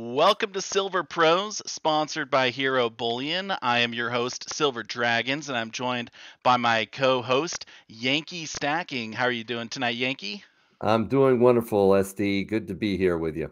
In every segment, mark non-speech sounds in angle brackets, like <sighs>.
Welcome to Silver Pros, sponsored by Hero Bullion. I am your host, Silver Dragons, and I'm joined by my co-host, Yankee Stacking. How are you doing tonight, Yankee? I'm doing wonderful, SD. Good to be here with you.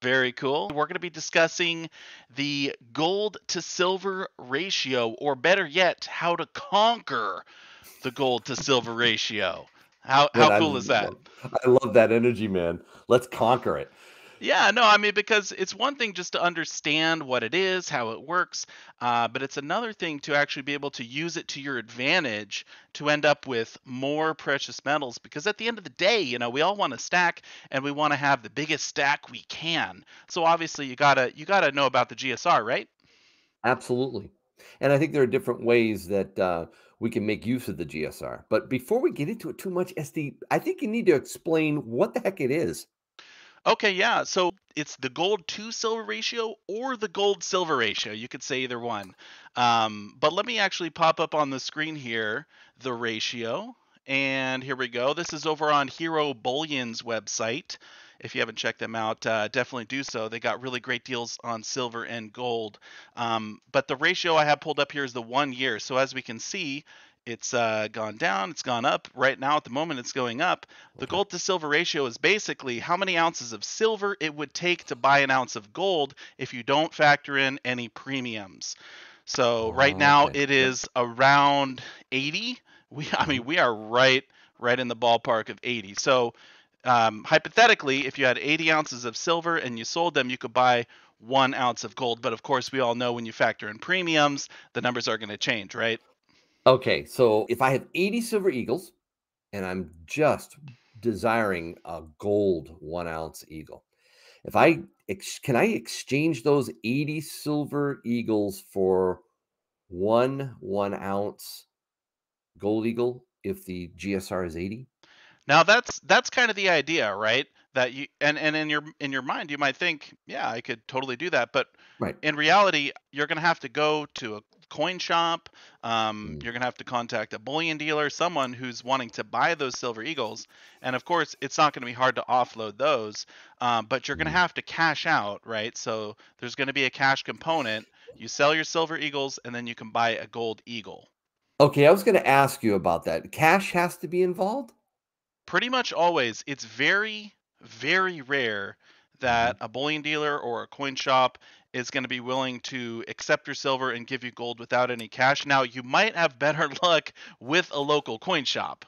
Very cool. We're going to be discussing the gold to silver ratio, or better yet, how to conquer the gold to silver ratio. How, Man, how I cool is that? I love that energy, man. Let's conquer it. Yeah, no, I mean, because it's one thing just to understand what it is, how it works, uh, but it's another thing to actually be able to use it to your advantage to end up with more precious metals. Because at the end of the day, you know, we all want to stack and we want to have the biggest stack we can. So obviously, you gotta you gotta know about the GSR, right? Absolutely. And I think there are different ways that uh, we can make use of the GSR. But before we get into it too much, SD, I think you need to explain what the heck it is. Okay, yeah. So it's the gold to silver ratio or the gold silver ratio. You could say either one. Um, but let me actually pop up on the screen here the ratio. And here we go. This is over on Hero Bullion's website. If you haven't checked them out, uh, definitely do so. They got really great deals on silver and gold. Um, but the ratio I have pulled up here is the one year. So as we can see, it's uh, gone down, it's gone up. Right now, at the moment, it's going up. The gold to silver ratio is basically how many ounces of silver it would take to buy an ounce of gold if you don't factor in any premiums. So right Oh, now, okay. it Yep. around 80. We, I mean, we are right, right in the ballpark of 80. So um, hypothetically, if you had 80 ounces of silver and you sold them, you could buy one ounce of gold. But of course, we all know when you factor in premiums, the numbers are going to change, right? Okay. So if I have 80 silver eagles and I'm just desiring a gold one ounce eagle, if I ex- can I exchange those 80 silver eagles for one one ounce gold eagle if the GSR is 80? Now that's that's kind of the idea, right? That you and and in your in your mind you might think, yeah, I could totally do that, but Right. in reality, you're going to have to go to a coin shop. Um, Mm, you're going to have to contact a bullion dealer, someone who's wanting to buy those silver eagles. And of course, it's not going to be hard to offload those, um, but you're going to mm. have to cash out, right? So there's going to be a cash component. You sell your silver eagles, and then you can buy a gold eagle. Okay, I was going to ask you about that. Cash has to be involved? Pretty much always, it's very, very rare hmm that a bullion dealer or a coin shop is going to be willing to accept your silver and give you gold without any cash. Now, you might have better <laughs> luck with a local coin shop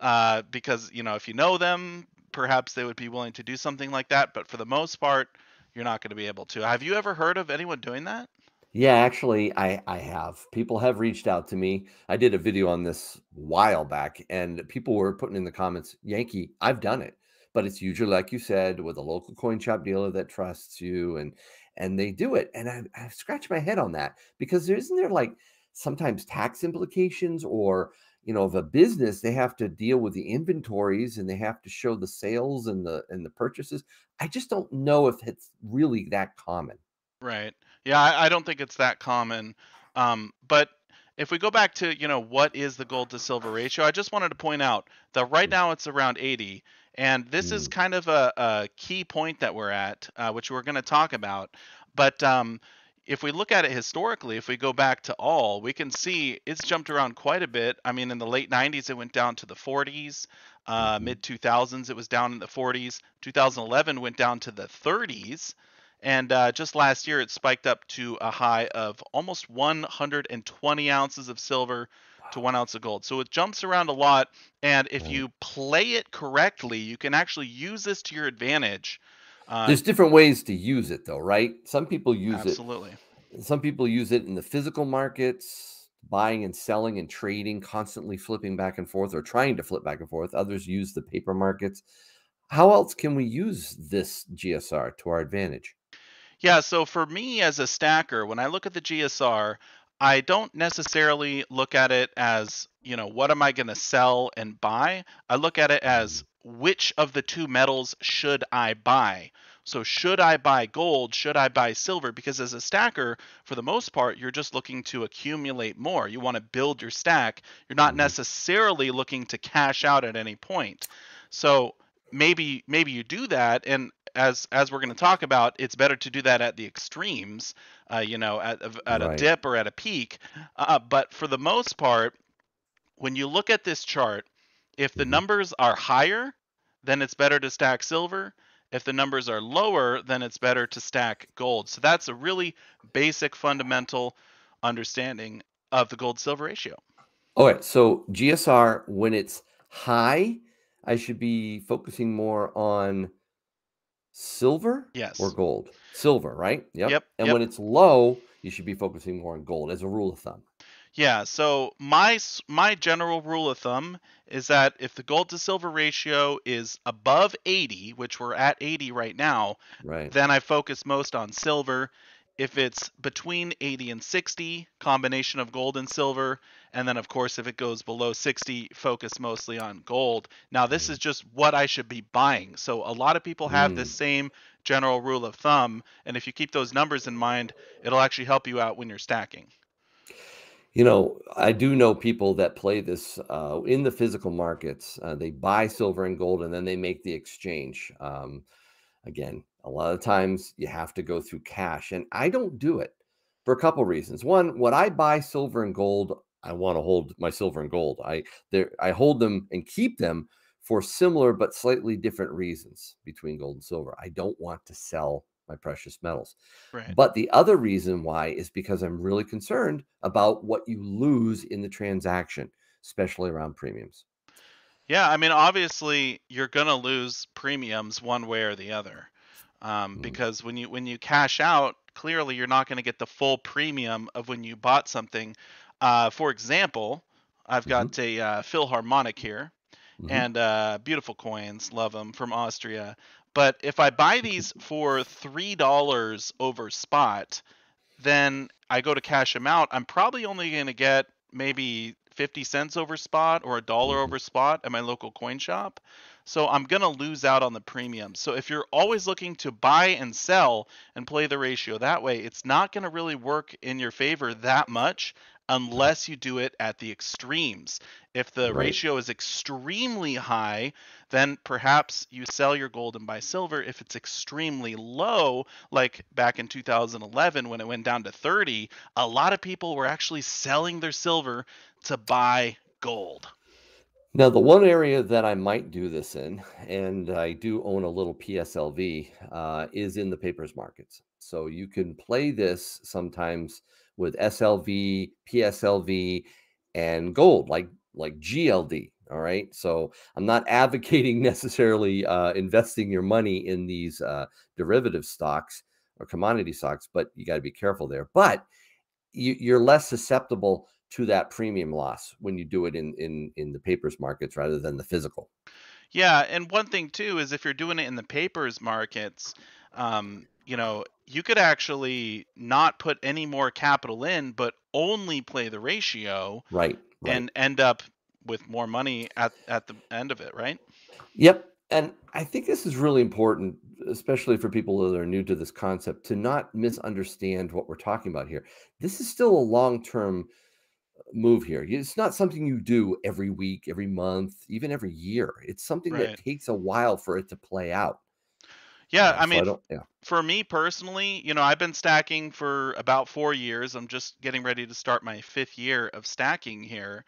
uh, because, you know, if you know them, perhaps they would be willing to do something like that. But for the most part, you're not going to be able to. Have you ever heard of anyone doing that? Yeah, actually, I I have. People have reached out to me. I did a video on this while back, and people were putting in the comments, Yankee, I've done it. But it's usually, like you said, with a local coin shop dealer that trusts you, and and they do it. And I, I scratch my head on that because there isn't there like sometimes tax implications or you know of a business they have to deal with the inventories and they have to show the sales and the and the purchases. I just don't know if it's really that common. Right. Yeah, I, I don't think it's that common. Um, but if we go back to, you know, what is the gold to silver ratio, I just wanted to point out that right now it's around 80. And this is Mm, kind of a, a key point that we're at, uh, which we're going to talk about. But um, if we look at it historically, if we go back to all, we can see it's jumped around quite a bit. I mean, in the late 90s, it went down to the 40s. Uh, mhm. mid 2000s, it was down in the 40s. 2011 went down to the 30s. And uh, just last year, it spiked up to a high of almost 120 ounces of silver to one ounce of gold. So it jumps around a lot. And if you play it correctly, you can actually use this to your advantage. Uh, There's different ways to use it though, right? Some people use it absolutely. some people use it in the physical markets, buying and selling and trading, constantly flipping back and forth or trying to flip back and forth. Others use the paper markets. How else can we use this GSR to our advantage? Yeah, so for me as a stacker, when I look at the GSR, I don't necessarily look at it as, you know, what am I going to sell and buy? I look at it as which of the two metals should I buy? So should I buy gold? Should I buy silver? Because as a stacker, for the most part, you're just looking to accumulate more. You want to build your stack. You're not Mhm. necessarily looking to cash out at any point. So maybe maybe you do that and as as we're going to talk about, it's better to do that at the extremes, uh, you know, at at a Right. dip or at a peak. Uh, but for the most part, when you look at this chart, if the Mhm. numbers are higher, then it's better to stack silver. If the numbers are lower, then it's better to stack gold. So that's a really basic fundamental understanding of the gold silver ratio. All right. so GSR, when it's high, I should be focusing more on silver Yes. or gold? Silver, right? Yep. Yep, And yep. when it's low, you should be focusing more on gold as a rule of thumb. Yeah, so my my general rule of thumb is that if the gold to silver ratio is above 80, which we're at 80 right now, Right. then I focus most on silver. If it's between 80 and 60, combination of gold and silver, and then of course if it goes below 60, focus mostly on gold. Now this Mm. is just what I should be buying. So a lot of people have this Mm. same general rule of thumb, and if you keep those numbers in mind, it'll actually help you out when you're stacking. You know, I do know people that play this uh, in the physical markets. Uh, they buy silver and gold and then they make the exchange. Um, again, a lot of times you have to go through cash, and I don't do it for a couple reasons. One, when I buy silver and gold, I want to hold my silver and gold. I there I hold them and keep them for similar but slightly different reasons between gold and silver. I don't want to sell my precious metals. Right. But the other reason why is because I'm really concerned about what you lose in the transaction, especially around premiums. Yeah, I mean, obviously you're gonna lose premiums one way or the other, um, Mm. because when you when you cash out, clearly you're not gonna get the full premium of when you bought something. Uh, for example, I've Mhm. got a uh, Philharmonic here, Mhm. and uh, beautiful coins, love them from Austria. But if I buy these for three dollars over spot, then I go to cash them out. I'm probably only going to get maybe 50 cents over spot or a dollar Mhm. over spot at my local coin shop. So I'm going to lose out on the premium. So if you're always looking to buy and sell and play the ratio that way, it's not going to really work in your favor that much unless you do it at the extremes. If the Right. ratio is extremely high, then perhaps you sell your gold and buy silver. If it's extremely low, like back in 2011 when it went down to 30, a lot of people were actually selling their silver to buy gold. Now, the one area that I might do this in, and I do own a little PSLV, uh, is in the papers markets. So you can play this sometimes with SLV, PSLV, and gold, like like GLD. All right. So I'm not <laughs> advocating necessarily uh, investing your money in these uh, derivative stocks or commodity stocks, but you got to be careful there. But you, you're less susceptible to that premium loss when you do it in in in the papers markets rather than the physical. Yeah, and one thing too is if you're doing it in the papers markets, um, you know, you could actually not put any more capital in, but only play the ratio Right. Right. and end up with more money at at the end of it, right? Yep. And I think this is really important, especially for people that are new to this concept, to not misunderstand what we're talking about here. This is still a long term move here. It's not something you do every week, every month, even every year. It's something Right. that takes a while for it to play out. Yeah, Uh, I so mean, yeah. for me personally, you know, I've been stacking for about four years. I'm just getting ready to start my fifth year of stacking here.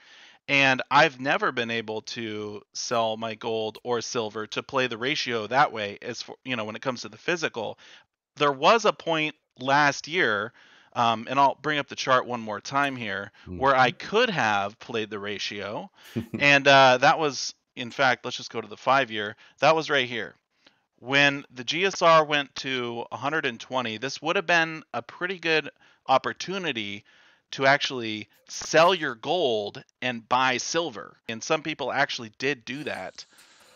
And I've never been able to sell my gold or silver to play the ratio that way as for, you know, when it comes to the physical. There was a point last year, um, and I'll bring up the chart one more time here, where I could have played the ratio. <laughs> and uh, that was, in fact, let's just go to the five year. That was right here when the GSR went to 120, this would have been a pretty good opportunity to actually sell your gold and buy silver. And some people actually did do that.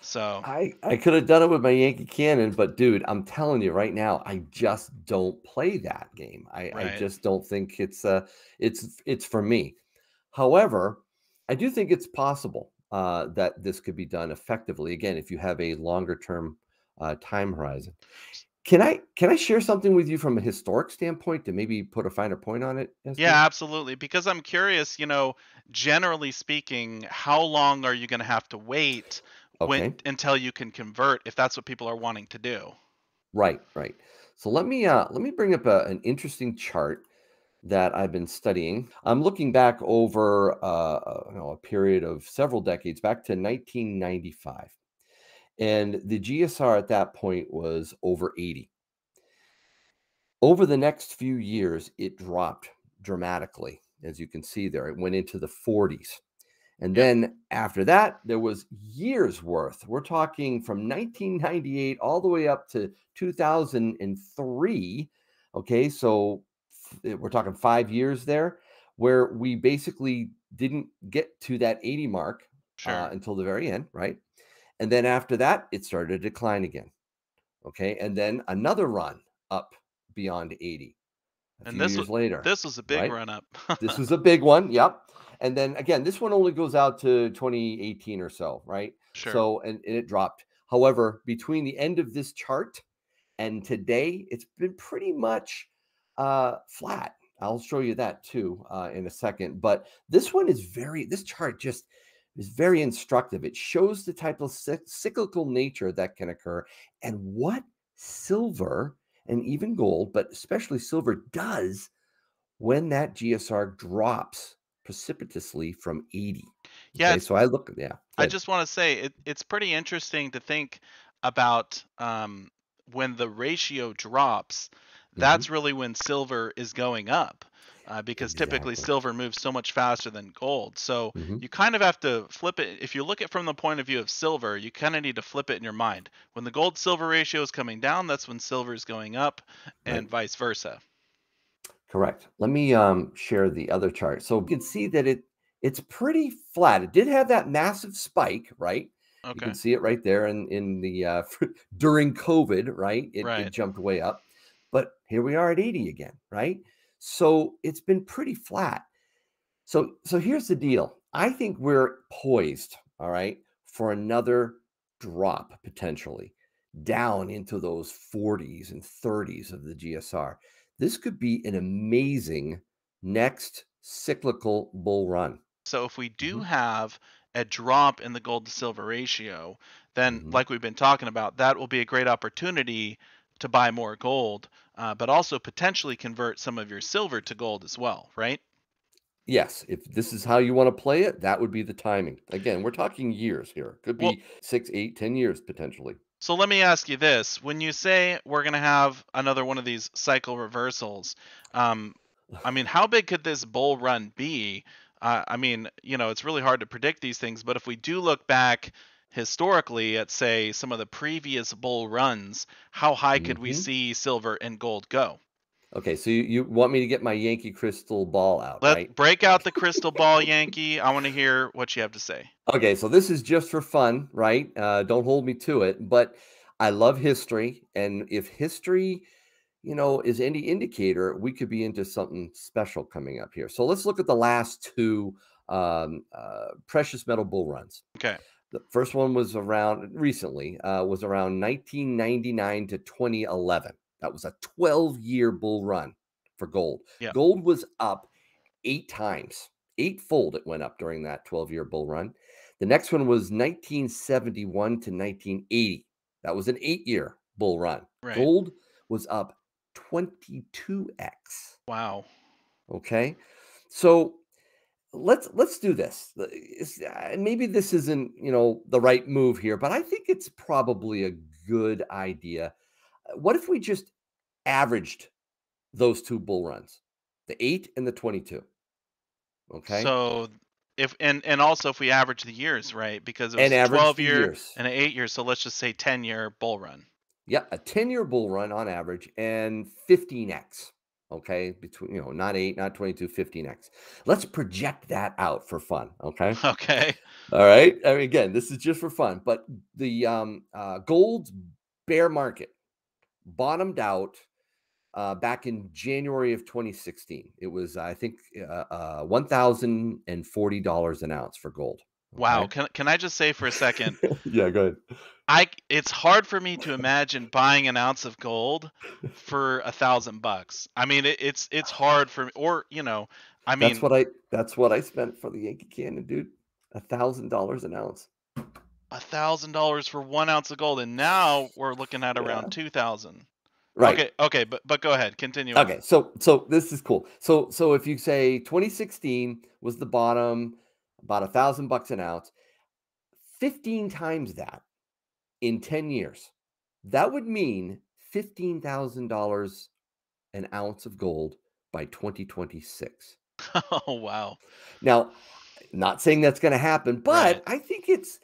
So, I, I could have done it with my Yankee Cannon, but dude, I'm telling you right now, I just don't play that game. I, I just don't think it's uh it's it's for me. However, I do think it's possible uh, that this could be done effectively. Again, if you have a longer term uh, time horizon. Can I can I share something with you from a historic standpoint to maybe put a finer point on it? yeah, absolutely. Because I'm curious, you know, generally speaking, how long are you going to have to wait when until you can convert if that's what people are wanting to do? Right, right. So let me uh let me bring up a, an interesting chart that I've been studying. I'm looking back over uh, uh, you know, a period of several decades, back to 1995, and the GSR at that point was over 80. Over the next few years, it dropped dramatically, as you can see there. It went into the 40s. And then after that, there was years worth. We're talking from 1998 all the way up to 2003. Okay, so eh, we're talking five years there, where we basically didn't get to that 80 mark Sure. uh, until the very end, right? And then after that, it started to decline again. Okay, and then another run up beyond 80 a And this years was later. this was a big right? run up. This <laughs> was a big one. Yep. And then again, this one only goes out to 2018 or so, right? sure. So, and, and it dropped. However, between the end of this chart and today, it's been pretty much uh, flat. I'll show you that too uh, in a second. But this one is very, this chart just is very instructive. It shows the type of cyclical nature that can occur and what silver and even gold, but especially silver, does when that GSR drops precipitously from 80. yeah, Okay, so I look, yeah. I just want to say it, it's pretty interesting to think about um, when the ratio drops. Mhm. That's really when silver is going up. Uh, because typically silver moves so much faster than gold. So Mhm. you kind of have to flip it. If you look at it from the point of view of silver, you kind of need to flip it in your mind. When the gold silver ratio is coming down, that's when silver is going up, Right. and vice versa. Correct. Let me um, share the other chart. So you can see that it it's pretty flat. It did have that massive spike, right? Okay. You can see it right there in in the uh, <laughs> during COVID, right? It, Right. it jumped way up, but here we are at 80 again, right? So it's been pretty flat. So so here's the deal. I think we're poised, all right, for another drop potentially down into those 40s and 30s of the GSR. This could be an amazing next cyclical bull run. So if we do Mhm. have a drop in the gold to silver ratio, then Mhm. like we've been talking about, that will be a great opportunity to buy more gold, uh, but also potentially convert some of your silver to gold as well, right? Yes, if this is how you want to play it, that would be the timing. Again, we're talking years here. Could Well, be six, eight, ten years potentially. So let me ask you this: When you say we're going to have another one of these cycle reversals, um, I mean, how big could this bull run be? Uh, I mean, you know, it's really hard to predict these things, but if we do look back historically at, say, some of the previous bull runs, how high could we Mhm. see silver and gold go? Okay, so you, you want me to get my Yankee crystal ball out, Let right? break out the crystal ball, Yankee. I want to hear what you have to say. Okay, so this is just for fun, right? Uh, don't hold me to it, but I love history, and if history, you know, is any indicator, we could be into something special coming up here. So let's look at the last two um, uh, precious metal bull runs. Okay. The first one was around recently, uh, was around 1999 to 2011. That was a 12 year bull run for gold. Yeah. Gold was up eight times, eightfold it went up during that 12 year bull run. The next one was 1971 to 1980. That was an eight year bull run. Right. Gold was up 22x. Wow. Okay. So let's let's do this. It's- uh, maybe this isn't you know the right move here, but I think it's probably a good idea. What if we just averaged those two bull runs, the eight and the twenty-two? Okay, So if and and also if we average the years, right? Because it was and a 12 year years. and an 8 year, so let's just say 10 year bull run. Yeah, a ten-year bull run on average and fifteen x. Okay, between you know not eight, not 22, 15x. Let's project that out for fun. Okay. <laughs> Okay. All right. I mean, again, this is just for fun, but the um, uh, gold's bear market bottomed out uh, back in January of 2016. It was, I think, uh, uh, one thousand and forty dollars an ounce for gold. Wow. Can can I just say for a second, <laughs> yeah, go ahead. I it's hard for me to imagine buying an ounce of gold for a thousand bucks. I mean, it, it's it's hard for me, or you know, I mean, that's what I. That's what I spent for the Yankee Cannon, dude. A thousand dollars an ounce. A thousand dollars for one ounce of gold, and now we're looking at around Yeah. two thousand. Right. Okay, okay, but but go ahead, continue. on. Okay, so so this is cool. So so if you say 2016 was the bottom, about a thousand bucks an ounce, 15 times that in 10 years, that would mean fifteen thousand dollars an ounce of gold by 2026. <laughs> oh wow. Now, not saying that's going to happen, but Right. I think it's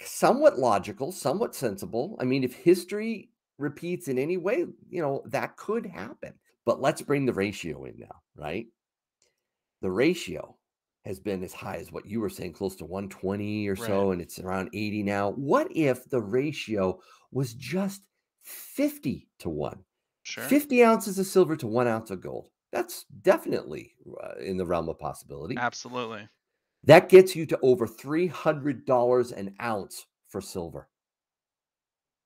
somewhat logical, somewhat sensible. I mean, if history repeats in any way, you know, that could happen. But let's bring the ratio in now, right? The ratio has been as high as what you were saying, close to 120 or Right. so, and it's around 80 now. What if the ratio was just 50 to 1? Sure. 50 ounces of silver to one ounce of gold. That's definitely uh, in the realm of possibility. Absolutely. That gets you to over $300 an ounce for silver.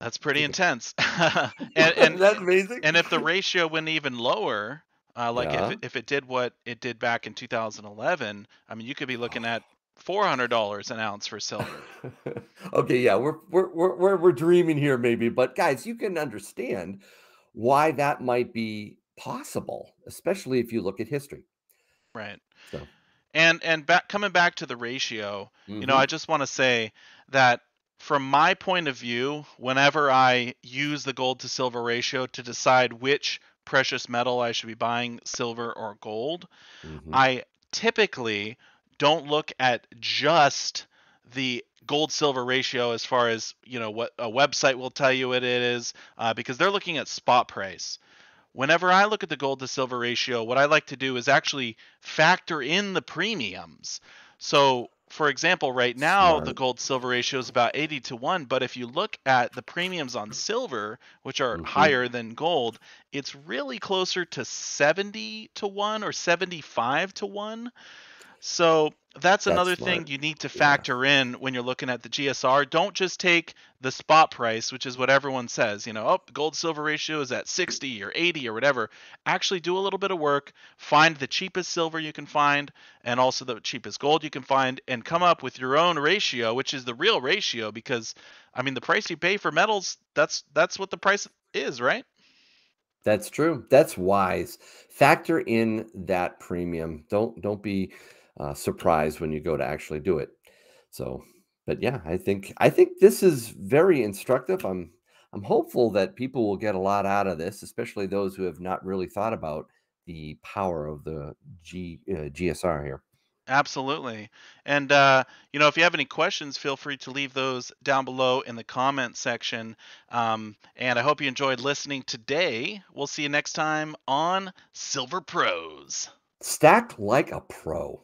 That's pretty intense. <laughs> <laughs> and and That's amazing. and if the ratio went even lower, uh, like Yeah. if it, if it did what it did back in 2011, I mean, you could be looking at <sighs> four hundred dollars an ounce for silver. <laughs> okay, yeah, we're, we're we're we're we're dreaming here, maybe, but guys, you can understand why that might be possible, especially if you look at history. Right. So, And and back coming back to the ratio, you know, mhm, I just want to say that from my point of view, whenever I use the gold to silver ratio to decide which precious metal I should be buying, silver or gold, mhm. I typically don't look at just the gold silver ratio as far as you know what a website will tell you it is uh, because they're looking at spot price whenever i look at the gold to silver ratio what i like to do is actually factor in the premiums. So for example right now the gold silver ratio is about 80 to 1 but if you look at the premiums on silver which are Mhm. higher than gold it's really closer to 70 to 1 or 75 to 1 so that's another thing you need to Yeah. factor in when you're looking at the GSR. Don't just take the spot price, which is what everyone says. You know, oh, gold silver ratio is at 60 or 80 or whatever. Actually, do a little bit of work, find the cheapest silver you can find, and also the cheapest gold you can find, and come up with your own ratio, which is the real ratio. Because, I mean, the price you pay for metals, that's that's what the price is, right? That's true. That's wise. Factor in that premium. Don't don't be uh, surprised when you go to actually do it. So, but yeah, I think I think this is very instructive. I'm I'm hopeful that people will get a lot out of this, especially those who have not really thought about the power of the G uh, GSR here. Absolutely. And, uh, you know, if you have any questions, feel free to leave those down below in the comment section. Um, and I hope you enjoyed listening today. We'll see you next time on Silver Pros. Stacked like a pro.